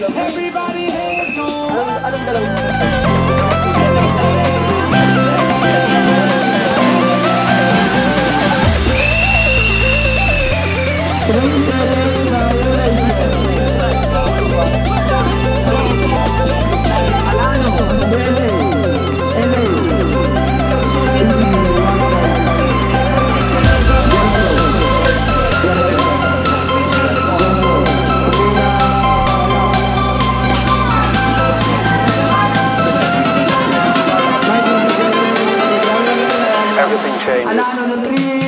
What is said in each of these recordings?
Everybody hates. Changes.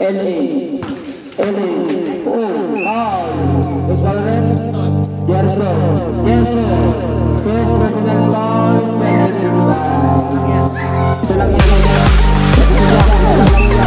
LA. LA. Oh, wow. Is what it is? Yes, sir. Yes, sir. Yes, President Lord. Thank you. Ito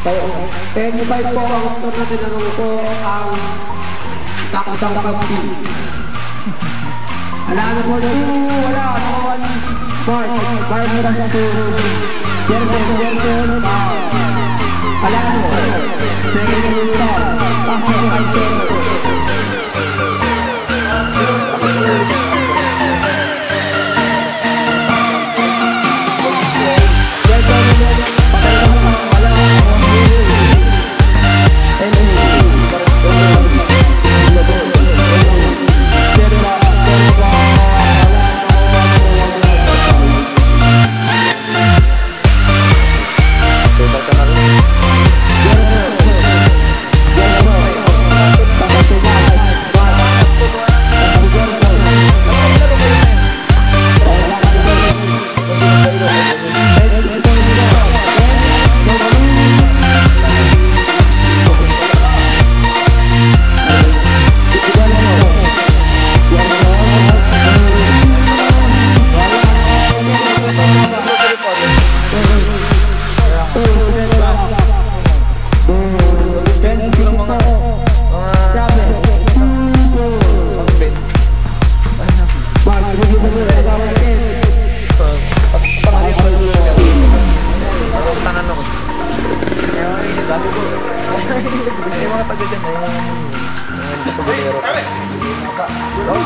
Kaya, 25 po ang score natin. Ano po ang takotang. Wala na po two, wala na po one. Mark, Mark na sa two. Jerson, Jerson, wala na po. Second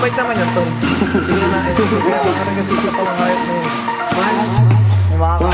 mabait naman yun, Tol. Siguro na, eh, rin kasi sa katawang hayop na yun. May mga ano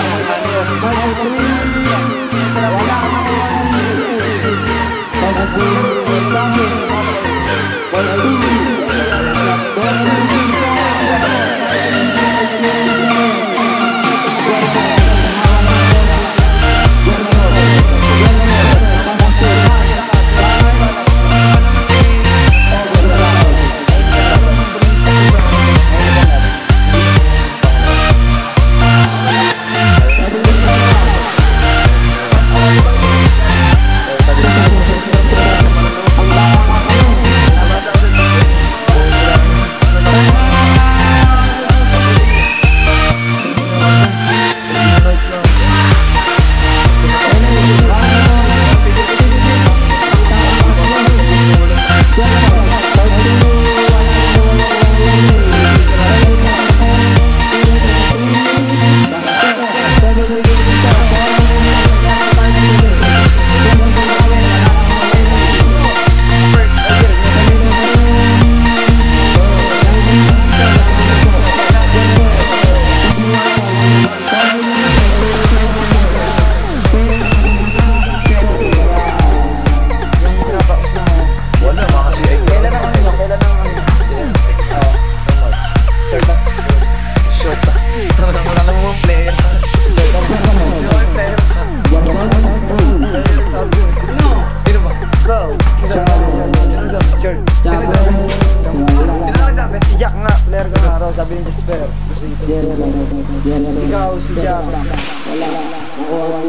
Ikaw, si Jack.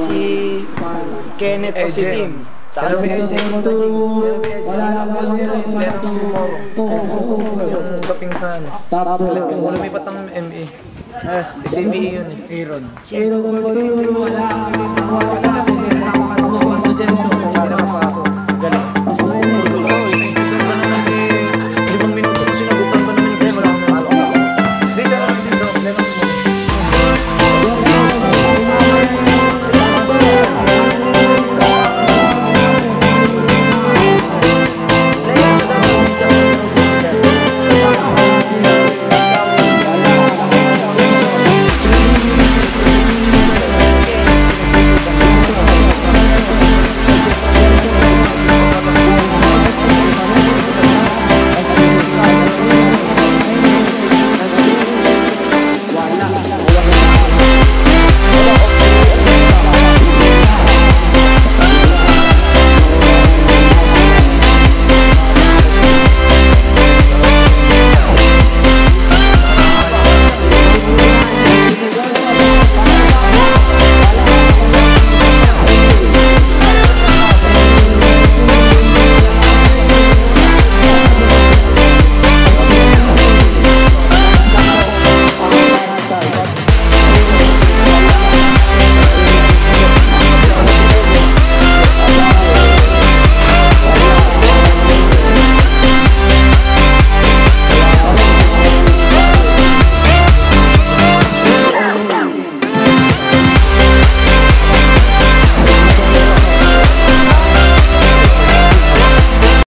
Si Kenneth o si. Tim. Tapos si si AJ? Wala lang po. Player ng tomorrow. Yung kapings na ano. Yung lumipat ng MA. Eh, Si CBE yun eh. Aaron. Pero kung siguro wala kami wala kami sa mga sa Jenson.